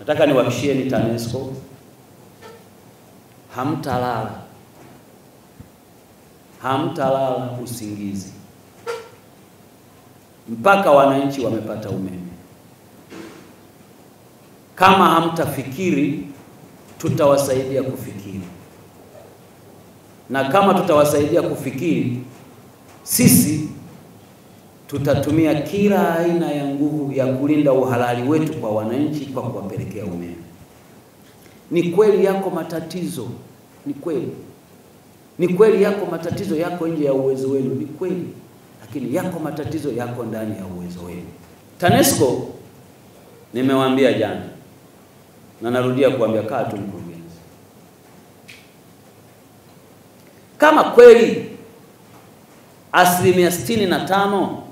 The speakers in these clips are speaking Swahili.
Nataka niwahakishieni TANESCO. Hamtalala, hamtalala usingizi. Mpaka wananchi wamepata umeme. Kama hamtafikiri, tutawasaidia kufikiri, na kama tutawasaidia kufikiri, sisi tutatumia kila aina ya nguvu ya kulinda uhalali wetu kwa wananchi kwa kuwapelekea umeme. Ni kweli yako matatizo, ni kweli, ni kweli yako matatizo yako nje ya uwezo wenu, ni kweli, lakini yako matatizo yako ndani ya uwezo wenu. TANESCO nimewaambia jana. Na narudia kuambia, kaa tu mkurugenzi, kama kweli asilimia sitini na tano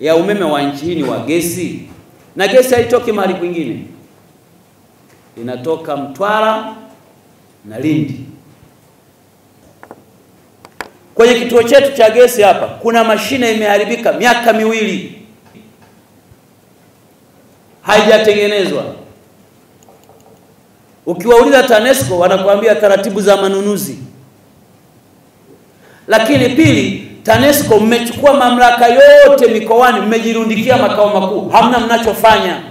ya umeme wa nchi hii ni wa gesi, na gesi haitoki mahali kwingine, inatoka Mtwara na Lindi. Kwenye kituo chetu cha gesi hapa kuna mashine imeharibika miaka miwili, haijatengenezwa. Ukiwauliza TANESCO wanakuambia taratibu za manunuzi. Lakini pili, TANESCO mmechukua mamlaka yote mikoani, mmejirundikia makao makuu, hamna mnachofanya.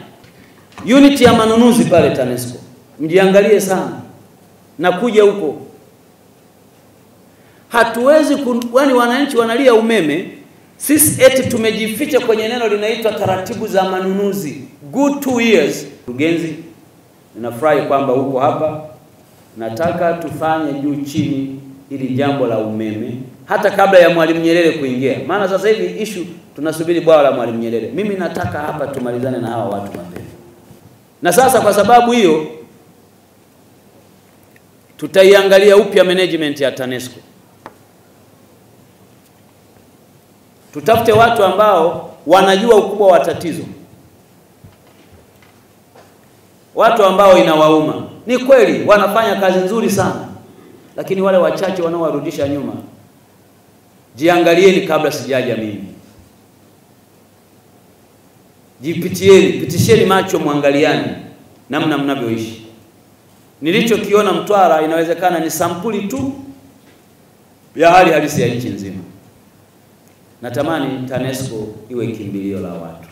Unit ya manunuzi pale TANESCO mjiangalie sana na kuja huko. Hatuwezi kwani wananchi wanalia umeme, sisi eti tumejificha kwenye neno linaitwa taratibu za manunuzi. Good two years. Mkurugenzi, ninafurahi kwamba huko hapa. Nataka tufanye juu chini ili jambo la umeme hata kabla ya Mwalimu Nyerere kuingia, maana sasa hivi ishu tunasubiri bwawa la Mwalimu Nyerere. Mimi nataka hapa tumalizane na hawa watu mapema, na sasa kwa sababu hiyo tutaiangalia upya management ya TANESCO. Tutafute watu ambao wanajua ukubwa wa tatizo, watu ambao inawauma. Ni kweli wanafanya kazi nzuri sana, lakini wale wachache wanaowarudisha nyuma, jiangalieni kabla sijaja mimi. Jipitieni, pitisheni macho, mwangaliani namna mnavyoishi. Nilichokiona Mtwara inawezekana ni sampuli tu ya hali halisi ya nchi nzima. Natamani TANESCO iwe kimbilio la watu.